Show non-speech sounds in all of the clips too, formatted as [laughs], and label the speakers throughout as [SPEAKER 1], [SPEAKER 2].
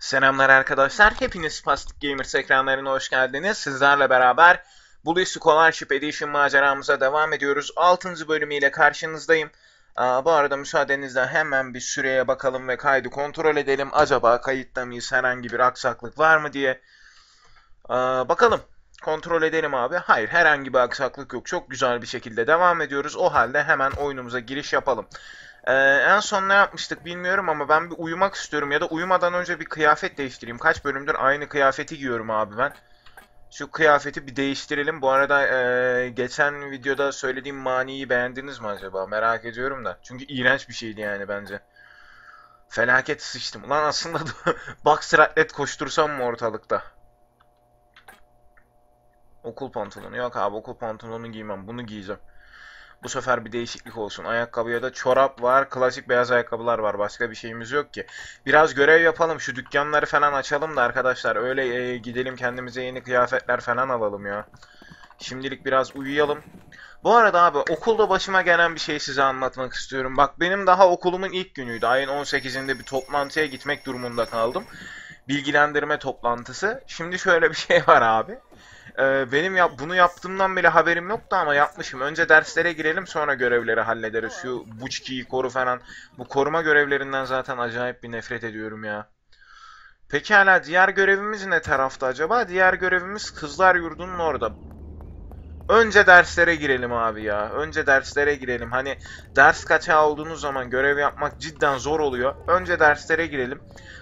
[SPEAKER 1] Selamlar arkadaşlar. Hepiniz Spastic Gamers ekranlarına hoş geldiniz. Sizlerle beraber Blue Scholarship Edition maceramıza devam ediyoruz. 6. bölümüyle karşınızdayım. Aa, bu arada müsaadenizle hemen bir süreye bakalım ve kaydı kontrol edelim. Acaba kayıtta mıyız? Herhangi bir aksaklık var mı diye. Aa, bakalım. Kontrol edelim abi. Hayır herhangi bir aksaklık yok. Çok güzel bir şekilde devam ediyoruz. O halde hemen oyunumuza giriş yapalım. Ee, en son ne yapmıştık bilmiyorum ama ben bir uyumak istiyorum ya da uyumadan önce bir kıyafet değiştireyim. Kaç bölümdür aynı kıyafeti giyiyorum abi ben. Şu kıyafeti bir değiştirelim. Bu arada ee, geçen videoda söylediğim maniyi beğendiniz mi acaba? Merak ediyorum da. Çünkü iğrenç bir şeydi yani bence. Felaket sıçtım. Lan aslında [laughs] boxer atlet koştursam mı ortalıkta? Okul pantolonu. Yok abi okul pantolonu giymem. Bunu giyeceğim. Bu sefer bir değişiklik olsun. Ayakkabıya da çorap var. Klasik beyaz ayakkabılar var. Başka bir şeyimiz yok ki. Biraz görev yapalım. Şu dükkanları falan açalım da arkadaşlar. Öyle e, gidelim kendimize yeni kıyafetler falan alalım ya. Şimdilik biraz uyuyalım. Bu arada abi okulda başıma gelen bir şey size anlatmak istiyorum. Bak benim daha okulumun ilk günüydü. Ayın 18'inde bir toplantıya gitmek durumunda kaldım. Bilgilendirme toplantısı. Şimdi şöyle bir şey var abi. Ee, benim yap bunu yaptığımdan bile haberim yoktu ama yapmışım. Önce derslere girelim sonra görevleri hallederiz. Şu buçkiyi koru falan. Bu koruma görevlerinden zaten acayip bir nefret ediyorum ya. Pekala diğer görevimiz ne tarafta acaba? Diğer görevimiz kızlar yurdunun orada. Önce derslere girelim abi ya. Önce derslere girelim. Hani ders kaçağı olduğunuz zaman görev yapmak cidden zor oluyor. Önce derslere girelim.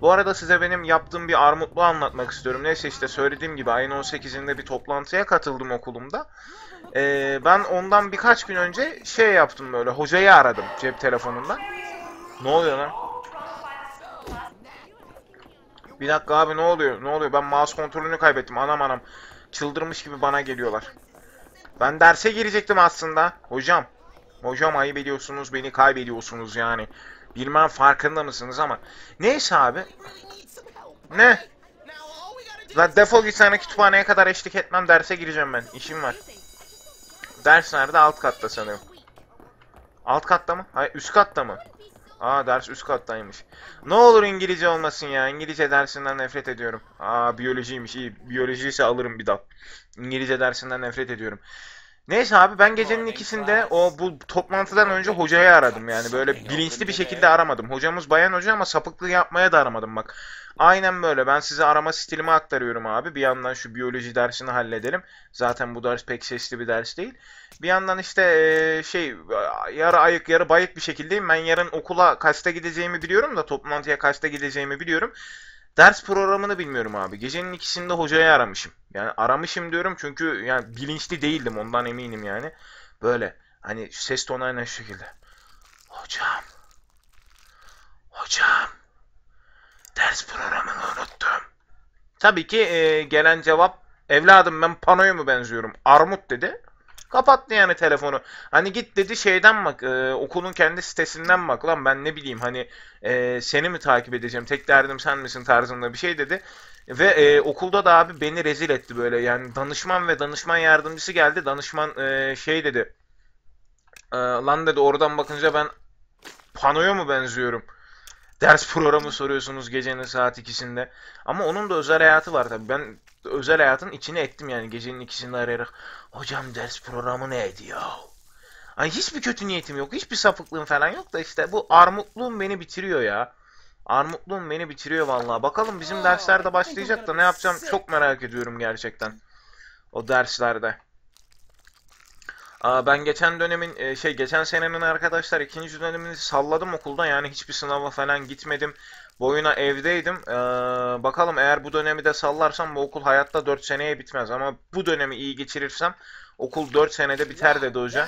[SPEAKER 1] Bu arada size benim yaptığım bir armutlu anlatmak istiyorum. Neyse işte söylediğim gibi ayın 18'inde bir toplantıya katıldım okulumda. Ee, ben ondan birkaç gün önce şey yaptım böyle. Hocayı aradım cep telefonundan. Ne oluyor lan? Bir dakika abi ne oluyor? Ne oluyor? Ben mouse kontrolünü kaybettim. Anam anam. Çıldırmış gibi bana geliyorlar. Ben derse girecektim aslında. Hocam. Hocam ayıp ediyorsunuz beni kaybediyorsunuz yani. Bilmem farkında mısınız ama. Neyse abi. Ne? Lan defol git sana kütüphaneye kadar eşlik etmem derse gireceğim ben. İşim var. Ders nerede? Alt katta sanıyorum. Alt katta mı? Hayır üst katta mı? Aa ders üst kattaymış. Ne olur İngilizce olmasın ya. İngilizce dersinden nefret ediyorum. Aa biyolojiymiş iyi. Biyoloji ise alırım bir dal. İngilizce dersinden nefret ediyorum. Neyse abi ben gecenin ikisinde o bu toplantıdan önce hocayı aradım yani böyle bilinçli bir şekilde aramadım. Hocamız bayan hoca ama sapıklık yapmaya da aramadım bak. Aynen böyle ben size arama stilimi aktarıyorum abi. Bir yandan şu biyoloji dersini halledelim. Zaten bu ders pek sesli bir ders değil. Bir yandan işte şey yarı ayık yarı bayık bir şekildeyim. Ben yarın okula kaçta gideceğimi biliyorum da toplantıya kaçta gideceğimi biliyorum. Ders programını bilmiyorum abi. Gecenin ikisinde hocayı aramışım. Yani aramışım diyorum çünkü yani bilinçli değildim ondan eminim yani. Böyle hani ses tonu aynen şu şekilde. Hocam. Hocam. Ders programını unuttum. Tabii ki e, gelen cevap evladım ben panoya mı benziyorum? Armut dedi. Kapattı yani telefonu. Hani git dedi şeyden bak e, okulun kendi sitesinden bak lan ben ne bileyim hani e, seni mi takip edeceğim tek derdim sen misin tarzında bir şey dedi. Ve e, okulda da abi beni rezil etti böyle yani danışman ve danışman yardımcısı geldi danışman e, şey dedi. E, lan dedi oradan bakınca ben panoya mı benziyorum? Ders programı soruyorsunuz gecenin saat ikisinde. Ama onun da özel hayatı var tabii. Ben özel hayatın içine ettim yani gecenin ikisinde arayarak. Hocam ders programı neydi ya? Ay hiçbir kötü niyetim yok. Hiçbir sapıklığım falan yok da işte bu armutluğum beni bitiriyor ya. Armutluğum beni bitiriyor vallahi. Bakalım bizim derslerde başlayacak da ne yapacağım çok merak ediyorum gerçekten. O derslerde. Aa, ben geçen dönemin e, şey geçen senenin arkadaşlar ikinci dönemini salladım okulda yani hiçbir sınava falan gitmedim. Boyuna evdeydim. Ee, bakalım eğer bu dönemi de sallarsam bu okul hayatta 4 seneye bitmez ama bu dönemi iyi geçirirsem okul 4 senede biter dedi hoca.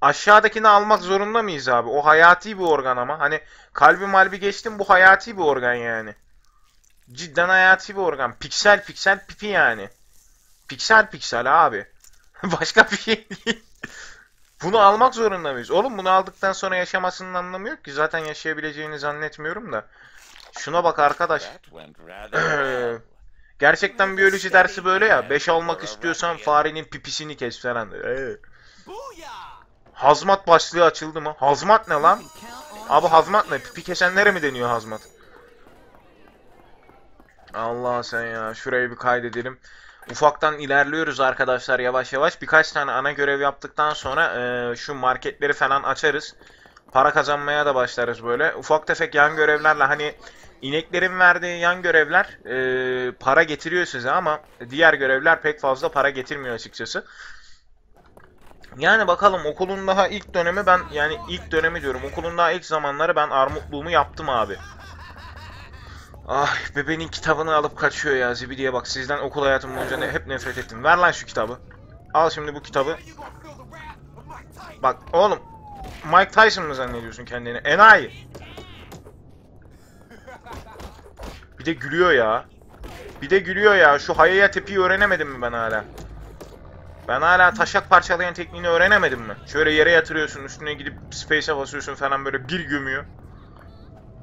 [SPEAKER 1] Aşağıdakini almak zorunda mıyız abi? O hayati bir organ ama. Hani kalbi malbi geçtim bu hayati bir organ yani. Cidden hayati bir organ. Piksel piksel pipi yani. Piksel piksel abi. [laughs] Başka bir şey değil. Bunu almak zorunda mıyız? Oğlum bunu aldıktan sonra yaşamasının anlamı yok ki. Zaten yaşayabileceğini zannetmiyorum da. Şuna bak arkadaş. [clears throat] Gerçekten biyoloji dersi böyle ya. 5 almak istiyorsan farenin pipisini kes falan. Ee. Hazmat başlığı açıldı mı? Hazmat ne lan? Abi hazmat ne? Pipi kesenlere mi deniyor hazmat? Allah sen ya. Şurayı bir kaydedelim. Ufaktan ilerliyoruz arkadaşlar yavaş yavaş. Birkaç tane ana görev yaptıktan sonra eee, şu marketleri falan açarız. Para kazanmaya da başlarız böyle. Ufak tefek yan görevlerle hani ineklerin verdiği yan görevler eee, para getiriyor size ama diğer görevler pek fazla para getirmiyor açıkçası. Yani bakalım okulun daha ilk dönemi ben yani ilk dönemi diyorum okulun daha ilk zamanları ben armutluğumu yaptım abi. Ah bebeğin kitabını alıp kaçıyor ya Zibidiye bak sizden okul hayatım boyunca ne, hep nefret ettim. Ver lan şu kitabı. Al şimdi bu kitabı. Bak oğlum Mike Tyson mı zannediyorsun kendini? Enayi. Bir de gülüyor ya. Bir de gülüyor ya. Şu hayaya tepiyi öğrenemedim mi ben hala? Ben hala taşak parçalayan tekniğini öğrenemedim mi? Şöyle yere yatırıyorsun, üstüne gidip space'e basıyorsun falan böyle bir gömüyor.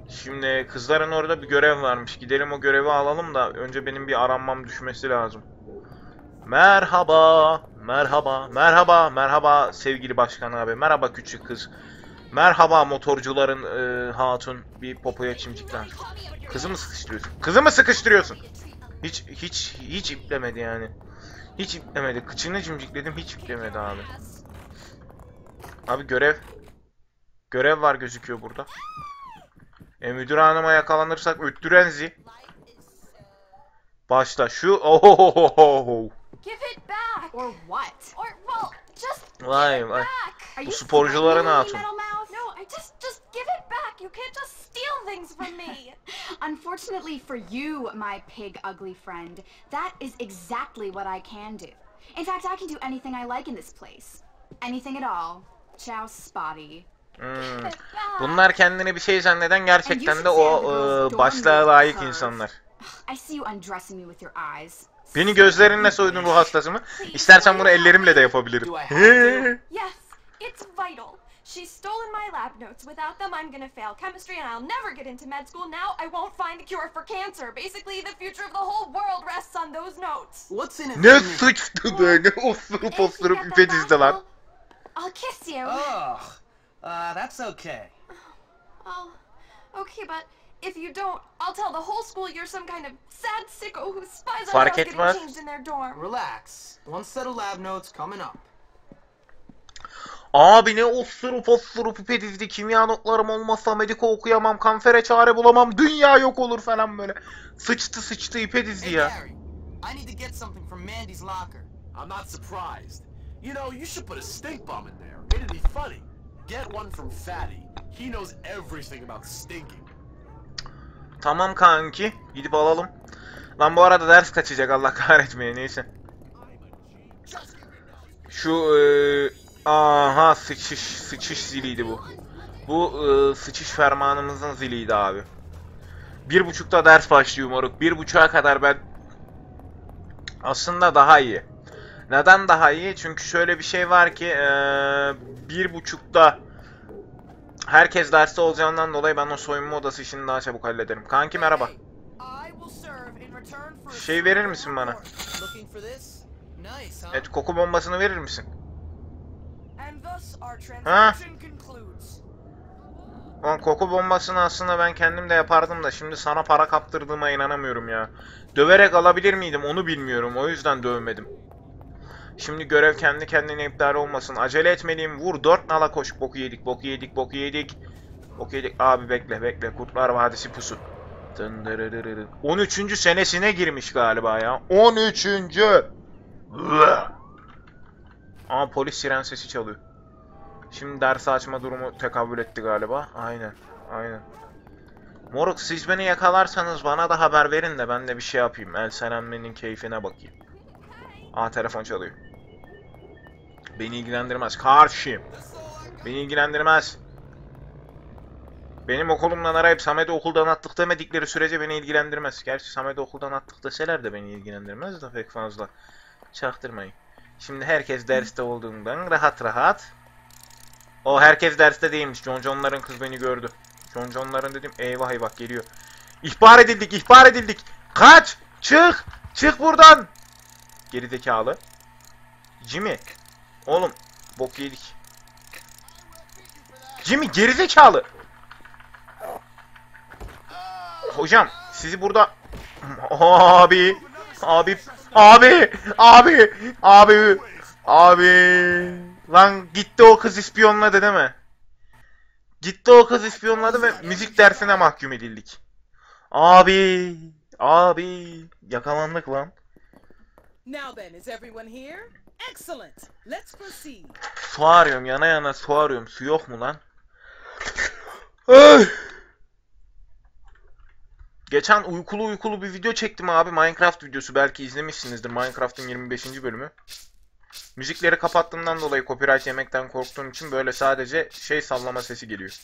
[SPEAKER 1] Şimdi kızların orada bir görev varmış. Gidelim o görevi alalım da önce benim bir aranmam düşmesi lazım. Merhaba, merhaba, merhaba, merhaba sevgili başkan abi. Merhaba küçük kız. Merhaba motorcuların e, hatun bir popoya çimcikler. Kızı mı sıkıştırıyorsun? Kızı mı sıkıştırıyorsun? Hiç hiç hiç iplemedi yani. Hiç iplemedi. Kıçını cimcikledim hiç iplemedi abi. Abi görev. Görev var gözüküyor burada. E, müdür hanıma yakalanırsak öttürenzi. Başla şu. Ohohoho.
[SPEAKER 2] Give it back!
[SPEAKER 3] Or what?
[SPEAKER 2] Or, well, just
[SPEAKER 1] Vay
[SPEAKER 2] give it
[SPEAKER 1] vay.
[SPEAKER 2] back!
[SPEAKER 3] Are
[SPEAKER 1] Bu
[SPEAKER 3] you
[SPEAKER 1] sporcuların
[SPEAKER 3] threatening me,
[SPEAKER 1] hatun.
[SPEAKER 3] Metal Mouth?
[SPEAKER 2] No, I just, just give it back! You can't just steal things from me! [laughs]
[SPEAKER 3] Unfortunately for you, my pig ugly friend, that is exactly what I can do. In fact, I can do anything I like in this place. Anything at all. Ciao, Spotty.
[SPEAKER 1] Hmm. Bunlar kendini bir şey zanneden gerçekten de o e, başlığa layık insanlar. Beni gözlerinle soydun ruh hastası mı? İstersen bunu ellerimle de yapabilirim. [laughs]
[SPEAKER 2] She's stolen my lab notes. Without them, I'm gonna fail chemistry and I'll never get into med school. Now I won't find a cure for cancer. Basically, the future of the whole world rests on those notes.
[SPEAKER 4] What's in it?
[SPEAKER 1] Ne be ne osurup osurup ipe dizdi lan.
[SPEAKER 2] I'll, kiss you.
[SPEAKER 4] Oh, uh, that's okay.
[SPEAKER 2] Oh, okay, but if you don't, I'll tell the whole school you're some kind of sad sicko who spies on
[SPEAKER 1] Fark
[SPEAKER 2] girls getting
[SPEAKER 1] etmez.
[SPEAKER 2] changed in their dorm.
[SPEAKER 4] Relax. One set of lab notes coming up.
[SPEAKER 1] Abi ne osurup osurup ipe dizdi. Kimya notlarım olmazsa mediko okuyamam. Kanfere çare bulamam. Dünya yok olur falan böyle. Sıçtı sıçtı ipe dizdi
[SPEAKER 4] Hey,
[SPEAKER 1] ya.
[SPEAKER 4] Gary, I need to get something from Mandy's locker.
[SPEAKER 5] I'm not surprised. You know, you should put a stink bomb in there. It'd be funny. Get one from Fatty. He knows everything about stinking.
[SPEAKER 1] Tamam kanki. Gidip alalım. Lan bu arada ders kaçacak Allah kahretmeye neyse. Şu eee aha sıçış sıçış ziliydi bu. Bu eee, sıçış fermanımızın ziliydi abi. Bir buçukta ders başlıyor moruk. Bir buçuğa kadar ben aslında daha iyi. Neden daha iyi? Çünkü şöyle bir şey var ki eee bir buçukta herkes derste olacağından dolayı ben o soyunma odası işini daha çabuk hallederim. Kanki merhaba. Şey verir misin bana? Evet koku bombasını verir misin? Ha? Lan koku bombasını aslında ben kendim de yapardım da şimdi sana para kaptırdığıma inanamıyorum ya. Döverek alabilir miydim onu bilmiyorum o yüzden dövmedim. Şimdi görev kendi kendine iptal olmasın. Acele etmeliyim. Vur dört nala koş. Boku yedik, boku yedik, boku yedik. Boku yedik. Abi bekle, bekle. Kurtlar Vadisi pusu. Dındırırırırı. 13. senesine girmiş galiba ya. 13. Aa polis siren sesi çalıyor. Şimdi ders açma durumu tekabül etti galiba. Aynen. Aynen. Moruk siz beni yakalarsanız bana da haber verin de ben de bir şey yapayım. El Selenme'nin keyfine bakayım. Aa telefon çalıyor. Beni ilgilendirmez. Karşıyım. Beni ilgilendirmez. Benim okulumdan arayıp Samet'i okuldan attık demedikleri sürece beni ilgilendirmez. Gerçi Samet'i okuldan attık deseler de beni ilgilendirmez de pek fazla. Çaktırmayın. Şimdi herkes derste olduğundan rahat rahat. O herkes derste değilmiş. John kız beni gördü. John John'ların dedim eyvah eyvah geliyor. İhbar edildik, ihbar edildik. Kaç! Çık! Çık buradan! Gerizekalı. Jimmy. Oğlum bok yedik. Jimmy gerizekalı. Hocam sizi burada Abi. Abi. Abi. Abi. Abi. Abi. Lan gitti o kız ispiyonladı değil mi? Gitti o kız ispiyonladı ve müzik dersine mahkum edildik. Abi. Abi. Yakalandık lan.
[SPEAKER 6] Now then, is everyone here? Excellent. Let's proceed.
[SPEAKER 1] Su arıyorum yana yana su arıyorum. Su yok mu lan? Geçen uykulu uykulu bir video çektim abi. Minecraft videosu. Belki izlemişsinizdir. Minecraft'ın 25. bölümü. Müzikleri kapattığımdan dolayı copyright yemekten korktuğum için böyle sadece şey sallama sesi geliyor.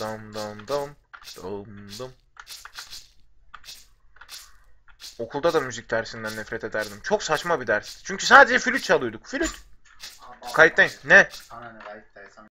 [SPEAKER 1] Dam dam dam. Dam dam. Okulda da müzik dersinden nefret ederdim. Çok saçma bir ders. Çünkü sadece flüt çalıyorduk. Flüt. Kayıttayım. Ne?
[SPEAKER 7] Sana ne?